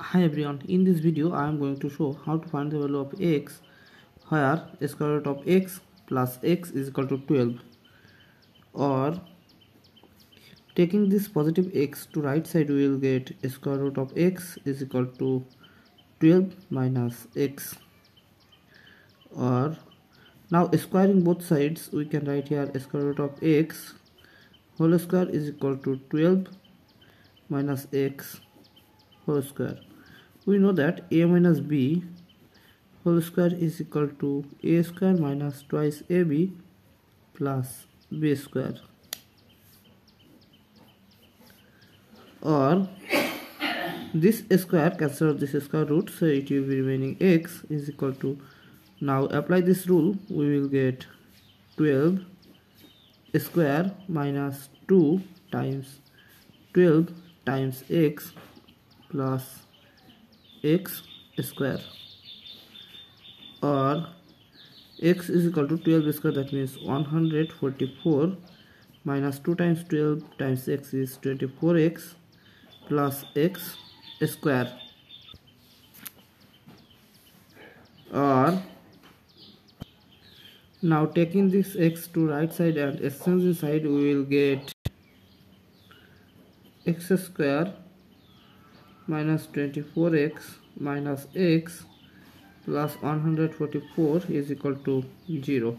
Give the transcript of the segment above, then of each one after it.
Hi everyone, in this video I am going to show how to find the value of x where square root of x plus x is equal to 12 or taking this positive x to right side we will get square root of x is equal to 12 minus x. Or now squaring both sides we can write here square root of x whole square is equal to 12 minus x whole square. We know that a minus b whole square is equal to a square minus twice ab plus b square. Or this square cancel this square root so it will be remaining x is equal to now apply this rule we will get 12 square minus 2 times 12 times x plus x square. Or x is equal to 12 square that means 144 minus 2 times 12 times x is 24x plus x square. Or now taking this x to right side and exchanging side we will get x square minus 24x minus x plus 144 is equal to 0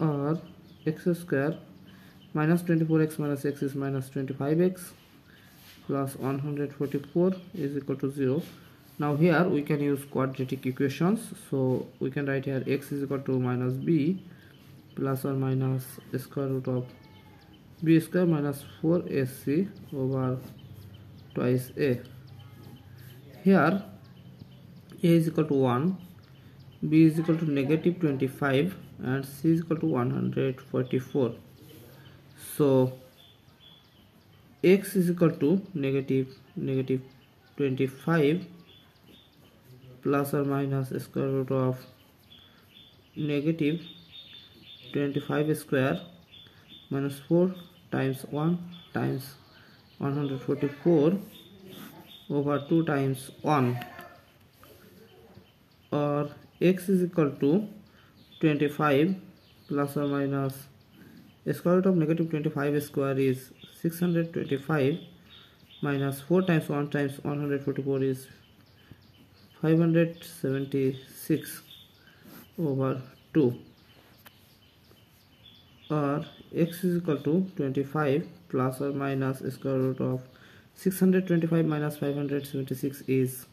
or x square minus 24x minus x is minus 25x plus 144 is equal to 0 now here we can use quadratic equations. So we can write here x is equal to minus b plus or minus square root of b square minus 4ac over twice a. Here a is equal to 1 b is equal to negative 25 and c is equal to 144 so x is equal to negative negative 25 plus or minus square root of negative 25 square minus 4 times 1 times 144 over 2 times 1 or x is equal to 25 plus or minus square root of negative 25 square is 625 minus 4 times 1 times 144 is 576 over 2 or x is equal to 25 plus or minus square root of 625 minus 576 is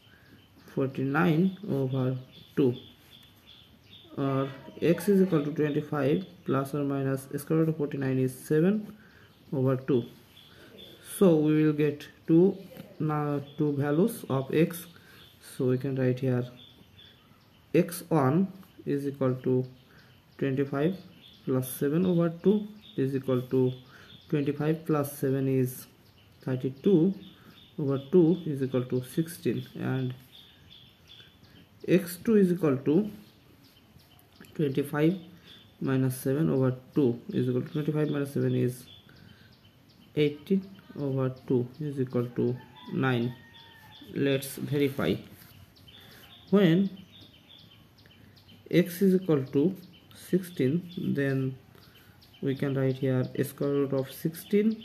49 over 2 or x is equal to 25 plus or minus square root of 49 is 7 over 2 so we will get two now two values of x. So we can write here x1 is equal to 25 plus 7 over 2 is equal to 25 plus 7 is 32 over 2 is equal to 16 and x2 is equal to 25 minus 7 over 2 is equal to 25 minus 7 is 18 over 2 is equal to 9 let's verify. When x is equal to 16 then we can write here square root of 16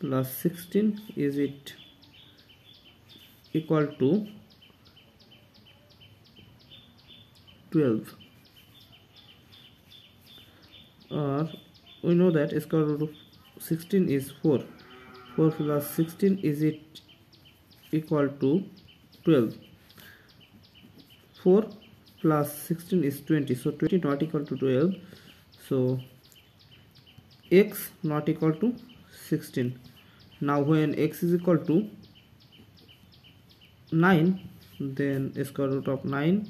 plus 16 is it equal to 12 or we know that square root of 16 is 4 4 plus 16 is it equal to 12 4 plus 16 is 20 so 20 not equal to 12 so x not equal to 16 now when x is equal to 9 then square root of 9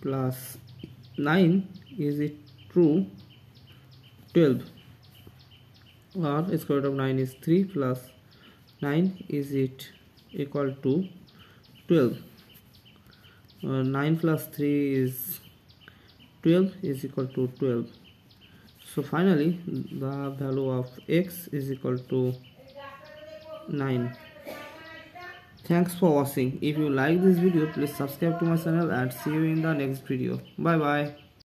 plus 9 is it true? 12 or square root of 9 is 3 plus 9 is it equal to 12 uh, 9 plus 3 is 12 is equal to 12 so finally the value of x is equal to 9 thanks for watching. If you like this video please subscribe to my channel and see you in the next video. Bye bye